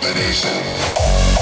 combination.